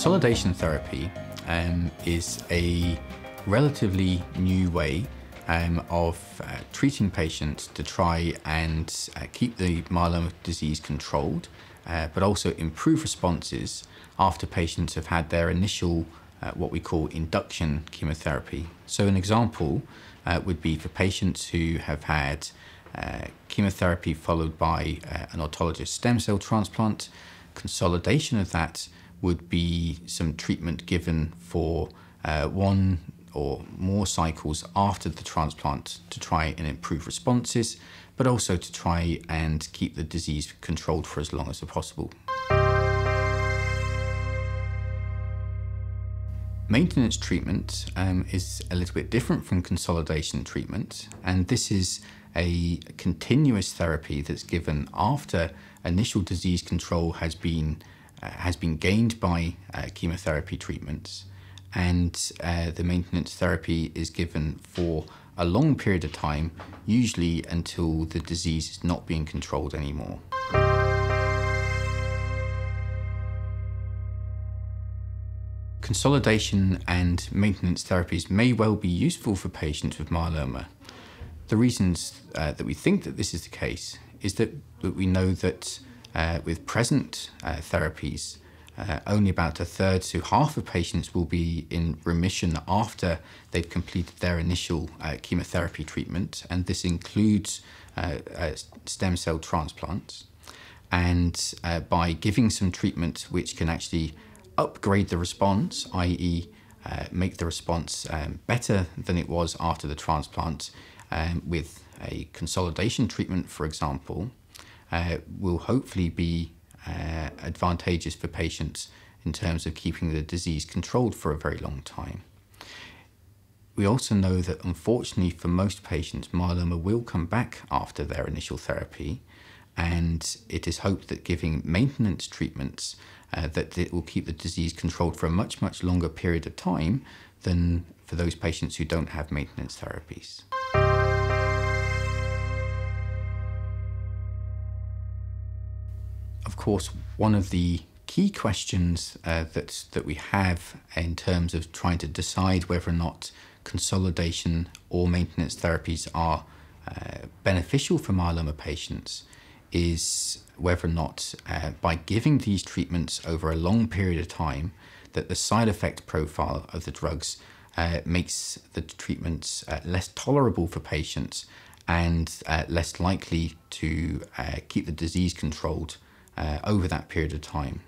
Consolidation therapy um, is a relatively new way um, of uh, treating patients to try and uh, keep the myeloma disease controlled, uh, but also improve responses after patients have had their initial, uh, what we call induction chemotherapy. So, an example uh, would be for patients who have had uh, chemotherapy followed by an autologous stem cell transplant. Consolidation of that would be some treatment given for uh, one or more cycles after the transplant to try and improve responses, but also to try and keep the disease controlled for as long as possible. Maintenance treatment um, is a little bit different from consolidation treatment, and this is a continuous therapy that's given after initial disease control has been has been gained by uh, chemotherapy treatments, and uh, the maintenance therapy is given for a long period of time, usually until the disease is not being controlled anymore. Consolidation and maintenance therapies may well be useful for patients with myeloma. The reasons uh, that we think that this is the case is that, that we know that uh, with present uh, therapies, uh, only about a third to half of patients will be in remission after they've completed their initial uh, chemotherapy treatment, and this includes uh, uh, stem cell transplants. And by giving some treatment which can actually upgrade the response, i.e., make the response um, better than it was after the transplant, um, with a consolidation treatment, for example, uh, will hopefully be uh, advantageous for patients in terms of keeping the disease controlled for a very long time. We also know that unfortunately for most patients, myeloma will come back after their initial therapy, and it is hoped that giving maintenance treatments uh, that it will keep the disease controlled for a much, much longer period of time than for those patients who don't have maintenance therapies. Course, one of the key questions uh, that, that we have in terms of trying to decide whether or not consolidation or maintenance therapies are uh, beneficial for myeloma patients is whether or not uh, by giving these treatments over a long period of time that the side effect profile of the drugs uh, makes the treatments uh, less tolerable for patients and uh, less likely to uh, keep the disease controlled uh, over that period of time.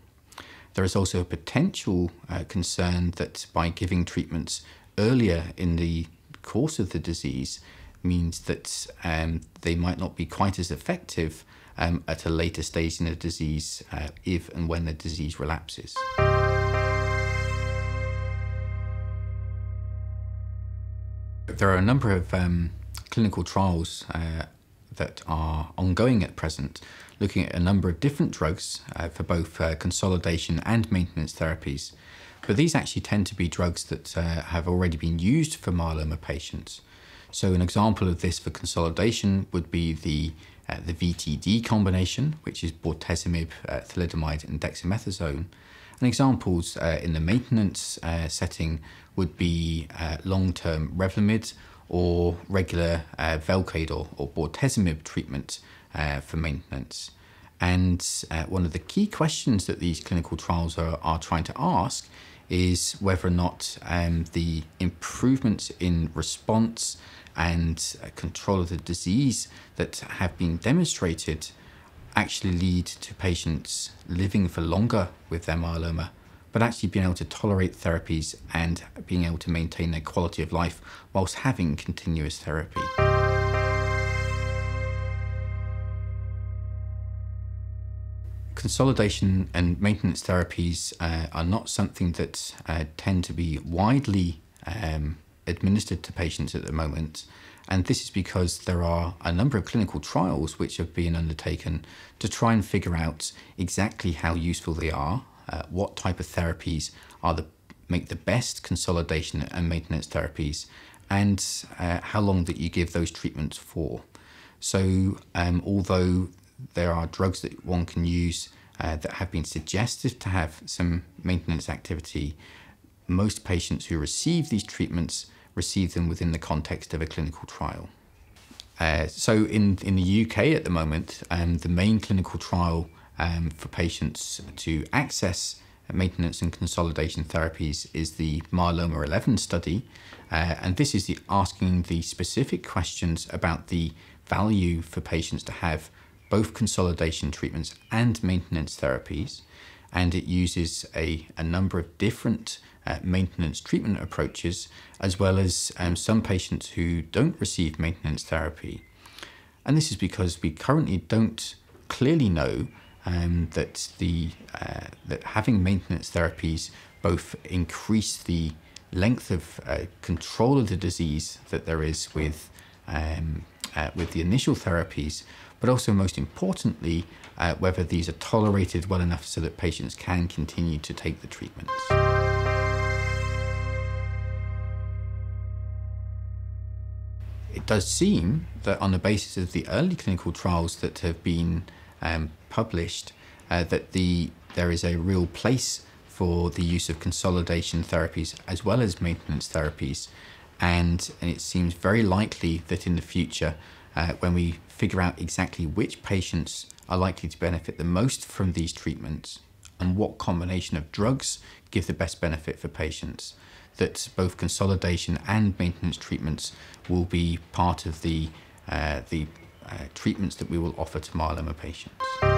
There is also a potential uh, concern that by giving treatments earlier in the course of the disease means that um, they might not be quite as effective um, at a later stage in the disease uh, if and when the disease relapses. There are a number of um, clinical trials uh, that are ongoing at present, looking at a number of different drugs uh, for both uh, consolidation and maintenance therapies. But these actually tend to be drugs that uh, have already been used for myeloma patients. So an example of this for consolidation would be the uh, the VTD combination, which is bortezomib, uh, thalidomide, and dexamethasone. And examples uh, in the maintenance setting would be long-term Revlimid or regular uh, Velcade or, or bortezomib treatment uh, for maintenance. And uh, one of the key questions that these clinical trials are, are trying to ask is whether or not um, the improvements in response and uh, control of the disease that have been demonstrated actually lead to patients living for longer with their myeloma but actually being able to tolerate therapies and being able to maintain their quality of life whilst having continuous therapy. Consolidation and maintenance therapies uh, are not something that uh, tend to be widely um, administered to patients at the moment. And this is because there are a number of clinical trials which have been undertaken to try and figure out exactly how useful they are uh, what type of therapies are the make the best consolidation and maintenance therapies, and uh, how long that you give those treatments for. So, um, although there are drugs that one can use uh, that have been suggested to have some maintenance activity, most patients who receive these treatments receive them within the context of a clinical trial. Uh, so in, in the UK at the moment, um, the main clinical trial um, for patients to access maintenance and consolidation therapies is the Myeloma 11 study. Uh, and this is the, asking the specific questions about the value for patients to have both consolidation treatments and maintenance therapies. And it uses a, a number of different uh, maintenance treatment approaches, as well as um, some patients who don't receive maintenance therapy. And this is because we currently don't clearly know um, that the uh, that having maintenance therapies both increase the length of uh, control of the disease that there is with um, uh, with the initial therapies, but also most importantly, uh, whether these are tolerated well enough so that patients can continue to take the treatments. It does seem that on the basis of the early clinical trials that have been um, published, uh, that the there is a real place for the use of consolidation therapies as well as maintenance therapies. And, and it seems very likely that in the future, uh, when we figure out exactly which patients are likely to benefit the most from these treatments and what combination of drugs give the best benefit for patients, that both consolidation and maintenance treatments will be part of the, uh, the Uh, treatments that we will offer to myeloma patients.